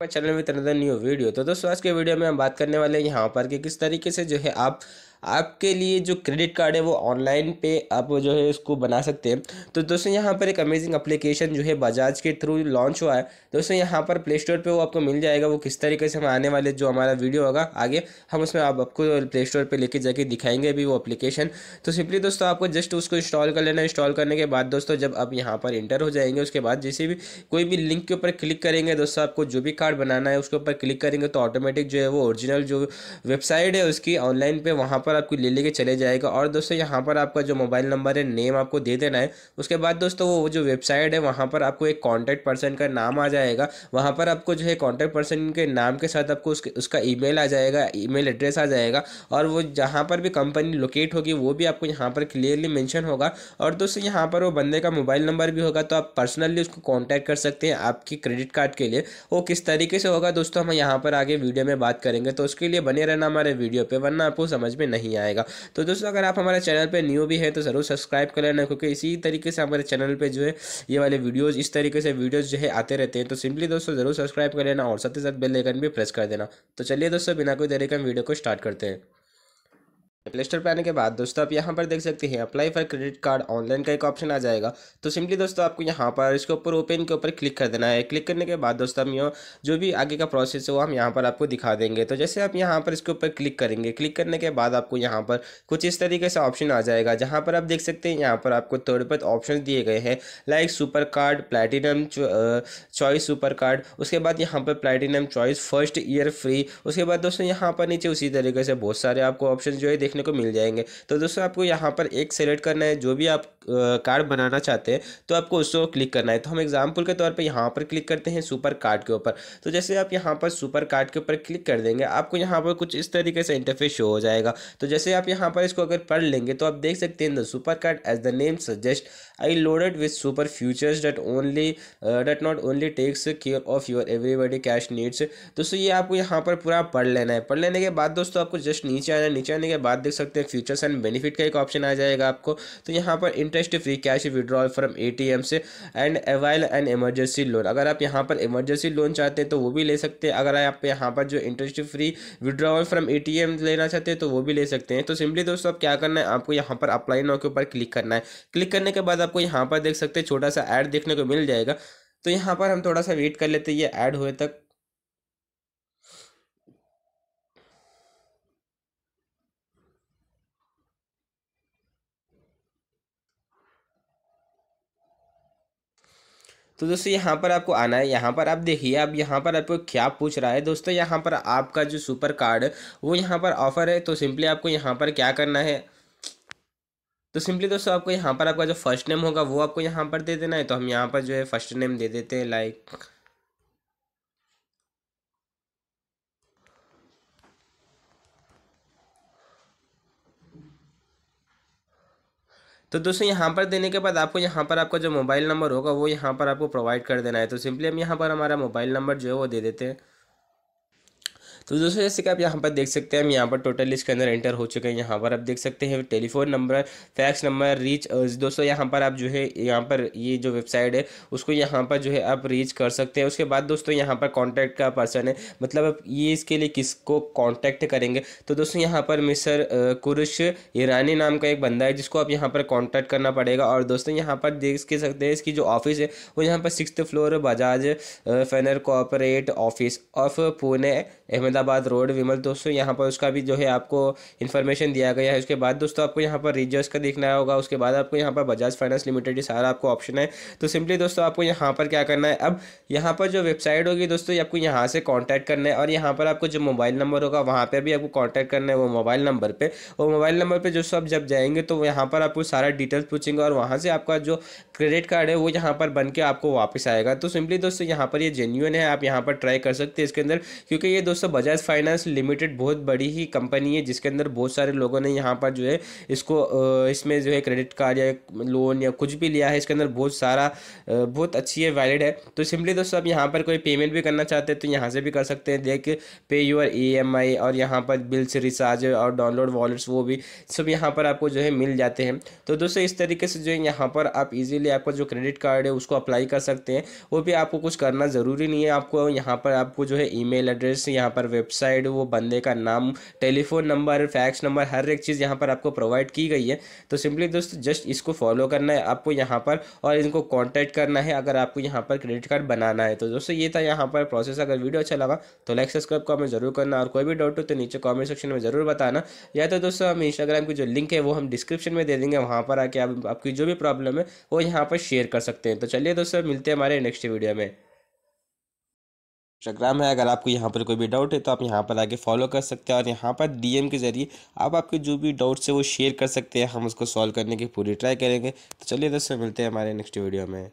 Channel में तरह new video तो दोस्तों, आज के वीडियो में हम बात करने वाले हैं यहाँ पर कि किस तरीके से जो है आप आपके लिए जो क्रेडिट कार्ड है, वो ऑनलाइन पे आप जो है उसको बना सकते हैं। तो दोस्तों, यहाँ पर एक अमेजिंग एप्लीकेशन जो है बजाज के थ्रू लॉन्च हुआ है। दोस्तों, यहाँ पर प्ले स्टोर पर वो आपको मिल जाएगा। वो किस तरीके से हम आने वाले जो हमारा वीडियो होगा, आगे हम उसमें आप आपको प्ले स्टोर पर लेके जाके दिखाएँगे अभी वो अप्लीकेशन तो सिंपली दोस्तों, आपको जस्ट उसको इंस्टॉल कर लेना। इंस्टॉल करने के बाद दोस्तों, जब आप यहाँ पर इंटर हो जाएँगे, उसके बाद जैसे भी कोई भी लिंक के ऊपर क्लिक करेंगे, दोस्तों, आपको जो भी कार्ड बनाना है, उसके ऊपर क्लिक करेंगे तो ऑटोमेटिक जो है वो ओरिजिनल जो वेबसाइट है, उसकी ऑनलाइन पर वहाँ पर आपको ले लेके चले जाएगा। और दोस्तों, यहाँ पर आपका जो मोबाइल नंबर है नेम आपको दे देना है। उसके बाद दोस्तों, वो जो वेबसाइट है, वहाँ पर आपको एक कॉन्टैक्ट पर्सन का नाम आ जाएगा। वहाँ पर आपको जो है कॉन्टैक्ट पर्सन के नाम के साथ आपको उसके, उसका ईमेल आ जाएगा ईमेल एड्रेस आ जाएगा। और वो जहाँ पर भी कंपनी लोकेट होगी, वो भी आपको यहाँ पर क्लियरली मैंशन होगा। और दोस्तों, यहाँ पर वो बंदे का मोबाइल नंबर भी होगा तो आप पर्सनली उसको कॉन्टैक्ट कर सकते हैं आपकी क्रेडिट कार्ड के लिए। वो किस तरीके से होगा दोस्तों, हम यहाँ पर आगे वीडियो में बात करेंगे। तो उसके लिए बने रहना हमारे वीडियो पे, वरना आपको समझ में नहीं आएगा। तो दोस्तों, अगर आप हमारे चैनल पर न्यू भी है तो ज़रूर सब्सक्राइब कर लेना, क्योंकि इसी तरीके से हमारे चैनल पर जो है, ये वाले वीडियोज़ इस तरीके से वीडियोज़ जो है, आते रहते हैं। तो सिंपली दोस्तों, ज़रूर सब्सक्राइब कर लेना और साथ ही साथ बेलाइकन भी प्रेस कर देना। तो चलिए दोस्तों, बिना कोई देरी का वीडियो को स्टार्ट करते हैं। प्ले स्टोर पर आने के बाद दोस्तों आप यहाँ पर देख सकते हैं apply for credit card online का एक ऑप्शन आ जाएगा। तो सिंपली दोस्तों आपको यहाँ पर इसके ऊपर ओपन के ऊपर क्लिक कर देना है। क्लिक करने के बाद दोस्तों हम यहाँ, जो भी आगे का प्रोसेस है वो हम यहाँ पर आपको दिखा देंगे। तो जैसे आप यहाँ पर इसके ऊपर क्लिक करेंगे क्लिक करने के बाद आपको यहाँ पर कुछ इस तरीके से ऑप्शन आ जाएगा, जहाँ पर आप देख सकते हैं यहाँ पर आपको थर्ड पर ऑप्शन दिए गए हैं like super card platinum choice super card उसके बाद यहाँ पर platinum choice first year free उसके बाद दोस्तों यहाँ पर नीचे उसी तरीके से बहुत सारे आपको ऑप्शन जो है देखने को मिल जाएँगे। तो दोस्तों, आपको यहाँ पर एक सेलेक्ट करना है, जो भी आप कार्ड बनाना चाहते हैं तो आपको उसको क्लिक करना है। तो हम एग्ज़ाम्पल के तौर पर यहाँ पर क्लिक करते हैं सुपर कार्ड के ऊपर। तो जैसे आप यहाँ पर सुपर कार्ड के ऊपर क्लिक कर देंगे, आपको यहाँ पर कुछ इस तरीके से इंटरफेस शो हो जाएगा। तो जैसे आप यहाँ पर इसको अगर पढ़ लेंगे तो आप देख सकते हैं the super card as the name suggest I loaded with super features that only that not only takes care of your everybody cash needs दोस्तों, ये आपको यहाँ पर पूरा पढ़ लेना है। पढ़ लेने के बाद दोस्तों, आपको जस्ट नीचे आना नीचे आने के बाद देख सकते हैं फ्यूचर्स एंड बेनिफिट का एक ऑप्शन आ जाएगा आपको। तो यहाँ पर interest free cash withdrawal from ATM से and avail and emergency loan अगर आप यहाँ पर इमरजेंसी लोन चाहते हैं तो वो भी ले सकते हैं। अगर आप यहाँ पर जो interest free withdrawal from ATM लेना चाहते हैं तो वो भी ले सकते हैं। तो सिंपली दोस्तों आप क्या करना है? आपको यहाँ पर अप्लाई नाउ के ऊपर क्लिक करना है। क्लिक करने के बाद आपको यहाँ पर देख सकते हैं छोटा सा ऐड देखने को मिल जाएगा। तो यहाँ पर हम थोड़ा सा वेट कर लेते हैं। ये ऐड हुए तक तो दोस्तों, यहाँ पर आपको आना है। यहाँ पर आप देखिए, अब यहाँ पर आपको क्या पूछ रहा है? दोस्तों, यहाँ पर आपका जो सुपर कार्ड वो यहाँ पर ऑफ़र है। तो सिंपली आपको यहाँ पर क्या करना है? तो सिंपली दोस्तों, आपको यहाँ पर आपका जो फ़र्स्ट नेम होगा, वो आपको यहाँ पर दे देना है। तो हम यहाँ पर जो है फ़र्स्ट नेम दे देते हैं लाइक तो दोस्तों, यहाँ पर देने के बाद आपको, यहाँ पर आपका जो मोबाइल नंबर होगा, वो यहाँ पर आपको प्रोवाइड कर देना है। तो सिंपली हम यहाँ पर हमारा मोबाइल नंबर जो है वो दे देते हैं। तो दोस्तों जैसे कि आप यहाँ पर देख सकते हैं हम यहाँ पर टोटल लिस्ट के अंदर एंटर हो चुके हैं यहाँ पर आप देख सकते हैं telephone number fax number reach दोस्तों यहाँ पर आप जो है यहाँ पर ये जो वेबसाइट है उसको यहाँ पर जो है आप रीच कर सकते हैं उसके बाद दोस्तों यहाँ पर कॉन्टैक्ट का पर्सन है मतलब आप ये इसके लिए किसको कॉन्टैक्ट करेंगे तो दोस्तों यहाँ पर मिसर कुरुश ईरानी नाम का एक बंदा है जिसको आप यहाँ पर कॉन्टैक्ट करना पड़ेगा और दोस्तों यहाँ पर देख के सकते हैं इसकी जो ऑफ़िस है वो यहाँ पर six floor Bajaj Fenner corporate office of Pune Ahmedabad road Vimal दोस्तों यहाँ पर उसका भी जो है आपको इन्फॉर्मेशन दिया गया है उसके बाद दोस्तों आपको यहाँ पर रिजर्स का देखना होगा उसके बाद आपको यहाँ पर बजाज फाइनेंस लिमिटेड सारा आपको ऑप्शन है तो सिंपली दोस्तों आपको यहाँ पर क्या करना है अब यहाँ पर जो वेबसाइट होगी दोस्तों आपको यहाँ से कॉन्टैक्ट करना है और यहाँ पर आपको जो मोबाइल नंबर होगा वहाँ पर भी आपको कॉन्टैक्ट करना है वो मोबाइल नंबर पर वो मोबाइल नंबर पर जो सब जब जाएँगे तो यहाँ पर आपको सारा डिटेल्स पूछेंगे और वहाँ से आपका जो क्रेडिट कार्ड है वो यहाँ पर बन के आपको वापस आएगा तो सिंपली दोस्तों यहाँ पर ये जेन्यून है आप यहाँ पर ट्राई कर सकते हैं इसके अंदर क्योंकि ये दोस्तों बजाज बजाज फाइनेंस लिमिटेड बहुत बड़ी ही कंपनी है, जिसके अंदर बहुत सारे लोगों ने यहाँ पर जो है इसको इसमें जो है क्रेडिट कार्ड या लोन या कुछ भी लिया है, इसके अंदर बहुत सारा बहुत अच्छी है वैलिड है। तो सिंपली दोस्तों, आप यहाँ पर कोई पेमेंट भी करना चाहते हैं तो यहाँ से भी कर सकते हैं। देख पे यूर ई और यहाँ पर बिल्स रिचार्ज और डाउनलोड वॉलेट्स वो भी सब यहाँ पर आपको जो है मिल जाते हैं। तो दोस्तों, इस तरीके से जो है यहाँ पर आप इजीली आपका जो क्रेडिट कार्ड है, उसको अप्लाई कर सकते हैं। वो भी आपको कुछ करना ज़रूरी नहीं है, आपको यहाँ पर आपको जो है ईमेल एड्रेस यहाँ पर वेबसाइट, वो बंदे का नाम, टेलीफोन नंबर, फैक्स नंबर, हर एक चीज़ यहाँ पर आपको प्रोवाइड की गई है। तो सिंपली दोस्तों जस्ट इसको फॉलो करना है आपको यहाँ पर और इनको कॉन्टैक्ट करना है अगर आपको यहाँ पर क्रेडिट कार्ड बनाना है। तो दोस्तों, ये था यहाँ पर प्रोसेस अगर वीडियो अच्छा लगा तो लाइक सब्सक्राइब कमेंट ज़रूर करना और कोई भी डाउट हो तो नीचे कमेंट सेक्शन में ज़रूर बताना। या तो दोस्तों, हम इंस्टाग्राम की जो लिंक है, वो हम डिस्क्रिप्शन में दे देंगे, वहाँ पर आके आप, आपकी जो भी प्रॉब्लम है, वो यहाँ पर शेयर कर सकते हैं। तो चलिए दोस्तों, मिलते हैं हमारे नेक्स्ट वीडियो में। इंस्टाग्राम है, अगर आपको यहाँ पर कोई भी डाउट है तो आप यहाँ पर आके फॉलो कर सकते हैं और यहाँ पर डीएम के ज़रिए आप आपके जो भी डाउट्स है, वो शेयर कर सकते हैं। हम उसको सॉल्व करने की पूरी ट्राई करेंगे। तो चलिए दोस्तों, मिलते हैं हमारे नेक्स्ट वीडियो में।